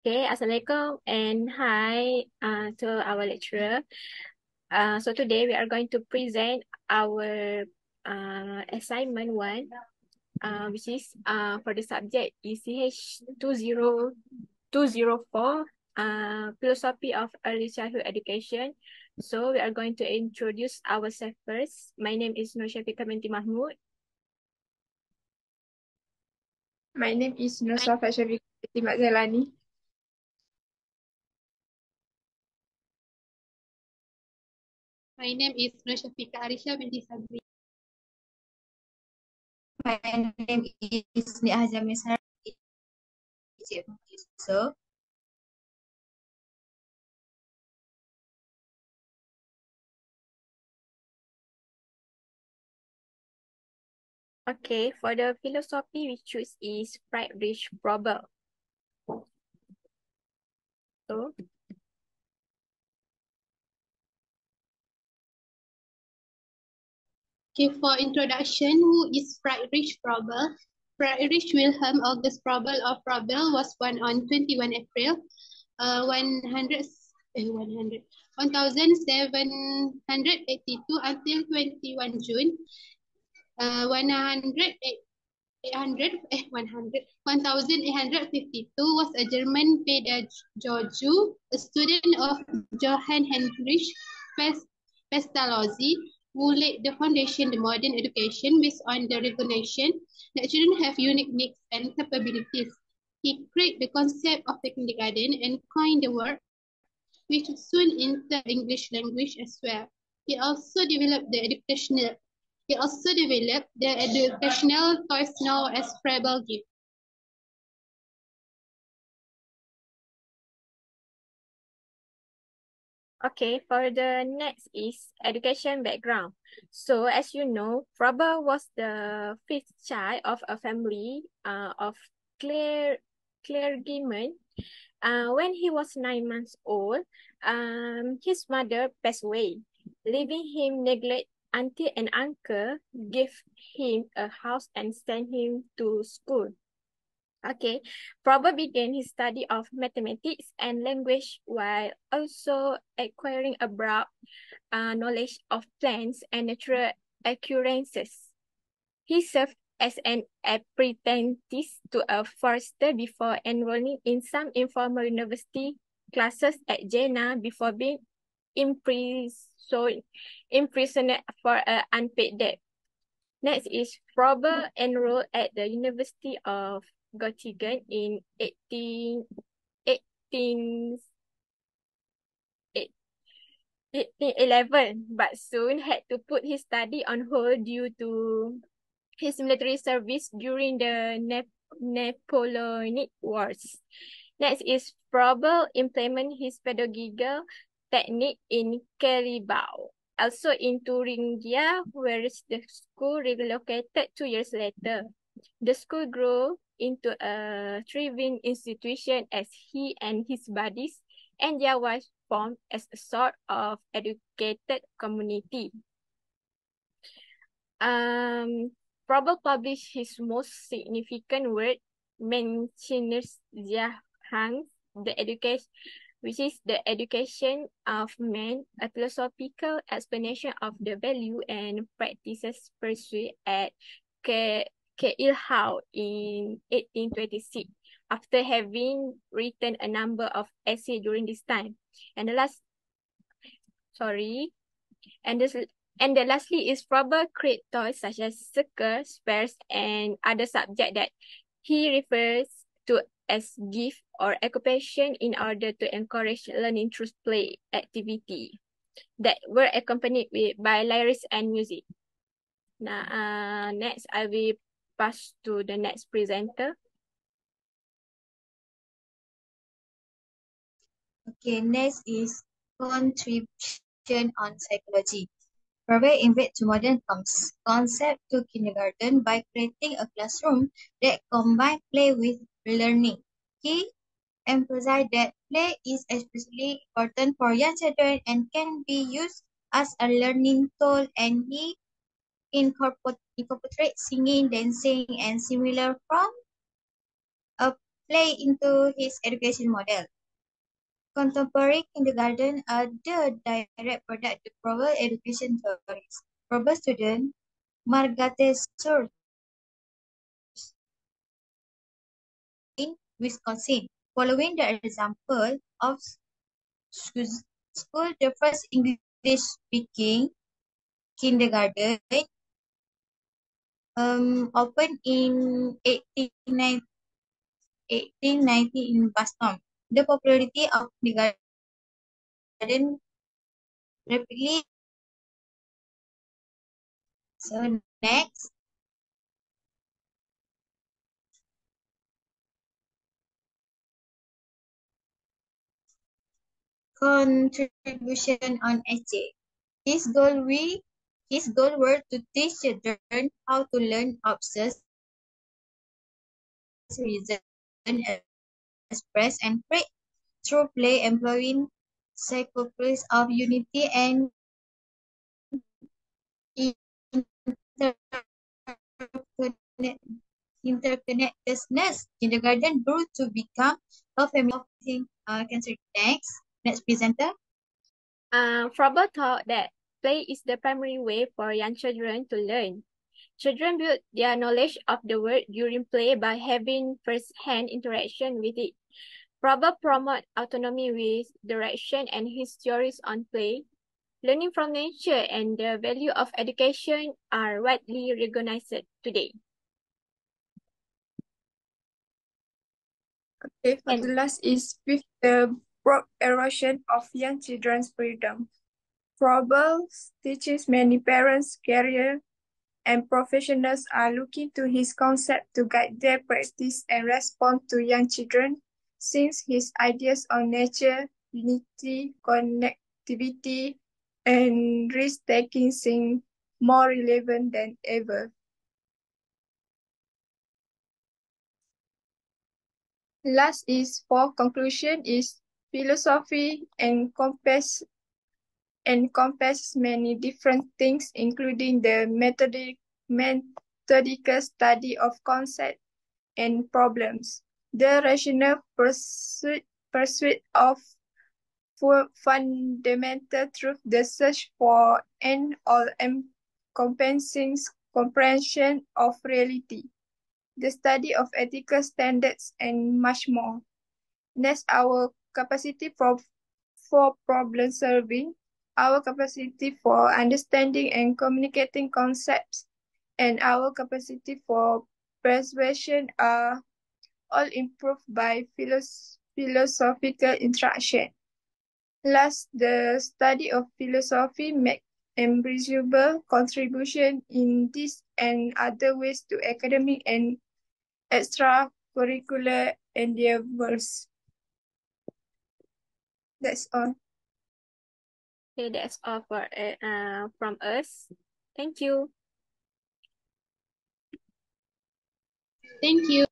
Okay, Assalamualaikum and hi uh, to our lecturer. Uh, so today we are going to present our uh, assignment one, uh, which is uh, for the subject ECH 20204, uh, Philosophy of Early Childhood Education. So we are going to introduce ourselves first. My name is Nur binti Mahmud. My name is Nur Syafiqah binti. My name is Nur Syafiqah Arisha binti Sabri. My name is Nia Jamil So, Okay, for the philosophy we choose is Friedrich Froebel. So, Okay, for introduction, who is Friedrich Froebel? Friedrich Wilhelm August Froebel of Froebel was born on 21 April uh, 100, eh, 100, 1782 until 21 June uh, 100, 800, eh, 100, 1852 was a German pedagogue, a student of Johann Heinrich Pestalozzi, who laid the foundation of modern education based on the recognition that children have unique needs and capabilities. He created the concept of the kindergarten and coined the word, which soon entered English language as well. He also developed the educational he also developed the educational toys known as Froebel Gift. Okay, for the next is education background. So as you know, Froebel was the fifth child of a family uh, of clear clergymen. Uh, when he was nine months old, um, his mother passed away, leaving him neglect until an uncle gave him a house and sent him to school. Okay, Froebel began his study of mathematics and language while also acquiring a broad uh, knowledge of plants and natural occurrences. He served as an apprentice to a forester before enrolling in some informal university classes at Jena before being imprisoned, imprisoned for an unpaid debt. Next is Froebel enrolled at the University of Göttingen in 18, 18, 1811, but soon had to put his study on hold due to his military service during the Nap Napoleonic Wars. Next is Froebel implement his pedagogical technique in Caribou, also in Thuringia, where the school relocated two years later. The school grew into a thriving institution as he and his buddies and their wives formed as a sort of educated community. Um, Froebel published his most significant work, Menschliches Hangs, the education, which is the education of men, a philosophical explanation of the value and practices pursued at Keilhau in 1826 after having written a number of essays during this time. And the last, sorry, and this and the lastly is Froebel create toys such as circles, spares, and other subject that he refers to as gift or occupation in order to encourage learning through play activity that were accompanied with by lyrics and music. Now, uh, next I will pass to the next presenter. Okay, next is contribution on psychology. Froebel invade to modern concept to kindergarten by creating a classroom that combine play with learning. He emphasized that play is especially important for young children and can be used as a learning tool and he incorporate, singing, dancing, and similar from a play into his education model. Contemporary kindergarten are the direct product of Froebel education theories. Froebel student Margarethe Schurz in Wisconsin, following the example of school, the first English-speaking kindergarten um, opened in 1890, 1890 in Boston. The popularity of kindergarten rapidly. So next, contribution on SJ. His goal we his goal were to teach children how to learn, observe, reason, express, and create through play, employing psychopaths of unity and interconnectedness. Kindergarten grew to become a family of uh, cancer. Next, next presenter. Uh, Froebel thought that play is the primary way for young children to learn. Children build their knowledge of the world during play by having first-hand interaction with it. Froebel promote autonomy with direction and his theories on play. Learning from nature and the value of education are widely recognized today. Okay, for and, the last is with the broad erosion of young children's freedom. Froebel teaches many parents, career, and professionals are looking to his concept to guide their practice and respond to young children, since his ideas on nature, unity, connectivity, and risk-taking seem more relevant than ever. Last is for conclusion is philosophy encompass encompass many different things, including the methodic, methodical study of concepts and problems, the rational pursuit, pursuit of fundamental truth, the search for an all-encompassing comprehension of reality, the study of ethical standards, and much more. Next, our capacity for, for problem solving, our capacity for understanding and communicating concepts, and our capacity for persuasion are all improved by philosoph philosophical interaction. Last, the study of philosophy make immeasurable contribution in this and other ways to academic and extracurricular endeavors. That's all. Okay, that's all for uh, from us. Thank you. Thank you.